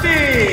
Steve.